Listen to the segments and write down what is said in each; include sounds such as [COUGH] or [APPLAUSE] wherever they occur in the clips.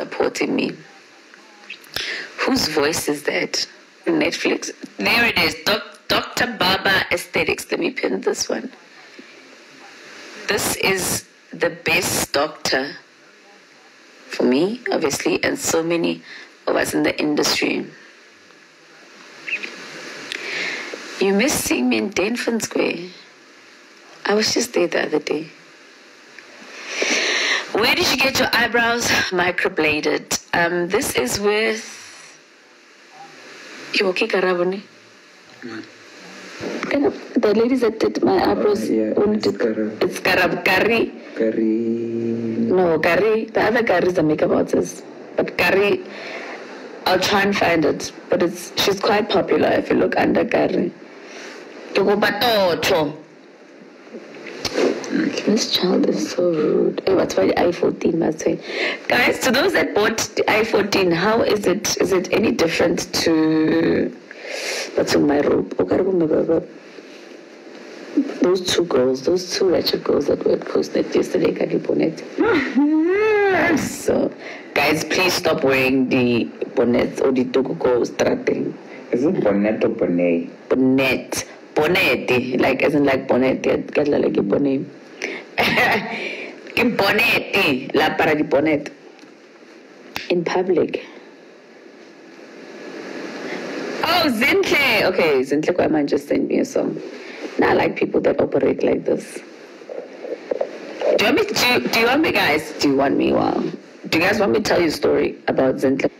supporting me. Whose voice is that? Netflix. There it is. Doc, Dr. Baba Aesthetics. Let me pin this one. This is the best doctor for me, obviously, and so many of us in the industry. You miss seeing me in Denford Square. I was just there the other day. Where did you get your eyebrows microbladed? Um, this is with Iwoki Karaboni. Kind of the ladies that did my eyebrows. yeah, when it's did- Karab. It's Karab Kari. Curry. No, Kari. The other Gary is a makeup artist. But Kari, I'll try and find it. But it's she's quite popular if you look under Gary. Tukupatocho. This child is so rude. Oh, what's why the i14 must say. Guys, to those that bought the i14, how is it? Is it any different to what's on my robe? Okay, remember. Those two girls, those two wretched girls that were posted yesterday, Kaki bonnet. [LAUGHS] so, guys, please stop wearing the bonnets or the Tokuko strating. Is it bonnet or bonnet? Bonnet. Bonnet. Like, as in like bonnet. Katla like a bonnet. Bonnet. La para di. In public. Oh, Zintle. Okay, Zintle Kwaiman just sent me a song. Now I like people that operate like this. Do you want me? Do you, do you want me, guys? Do you want me? Wow. Do you guys want me to tell you a story about Zintle?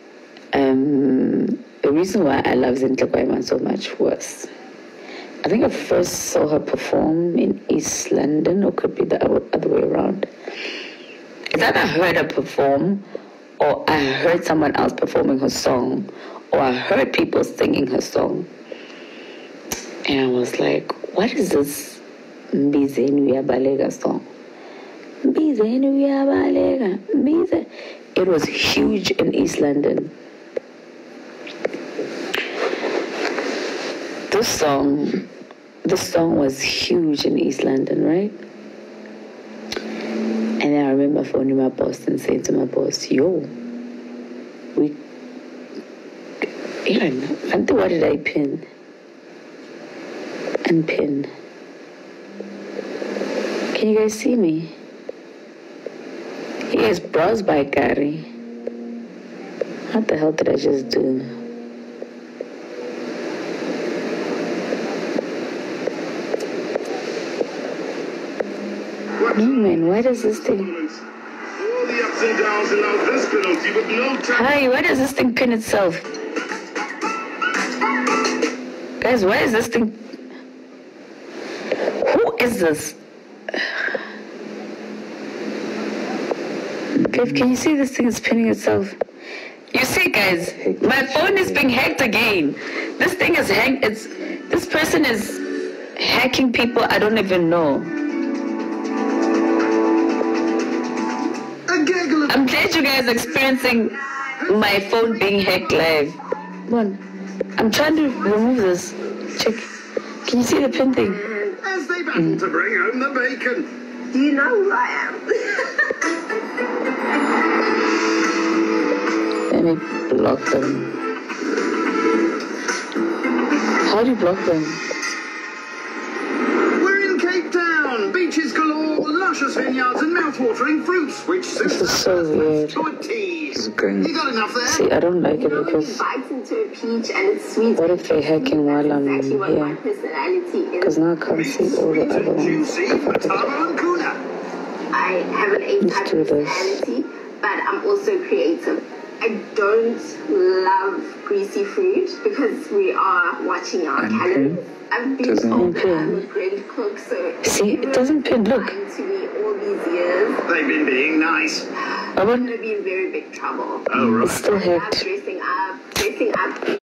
Um, the reason why I love Zintle Kwaiman so much was, I think I first saw her perform in East London, or could be the other way around. It's either I heard her perform, or I heard someone else performing her song, or I heard people singing her song. And I was like, what is this Mbizeni Uyabaleka song? Mbizeni Uyabaleka, Mbize. It was huge in East London. This song, this song was huge in East London, right? And then I remember phoning my boss and saying to my boss, yo, we, Auntie, what did I pin? And pin. Can you guys see me? He is browsed by Gary. What the hell did I just do? No man, why does this thing All the ups and downs allowed this penalty, but no time. Hi, why does this thing pin itself? Guys, why is this thing Who is this? Cliff, can you see this thing is pinning itself? You see, guys, my phone is being hacked again. This thing is hacked. It's this person is hacking people I don't even know. I'm glad you guys are experiencing my phone being hacked live. Come on. I'm trying to remove this. Check. Can you see the pin thing? as they battle hmm. to bring home the bacon. Do you know who I am? [LAUGHS] Let me block them. How do you block them? We're in Cape Town. Beaches galore, luscious vineyards, and mouth-watering fruits, which suits This is so weird. to a T. It's going. You got enough there? See, I don't like it You know, when you because bite into a peach and it's sweet. What if they're hacking while I'm That's exactly what my here? because now I can't see all the Sweet other and ones. juicy for Tabo and Kuna. I have an A Let's type do this. personality, but I'm also creative. I don't love greasy food because we are watching our calories. I've been Doesn't- told that Okay. I'm a great cook, so See, it doesn't pin. Look. lying to me all these years, They've been being nice. I I'm want, gonna be in very big trouble. Oh, right. still I love hacked. dressing up, dressing up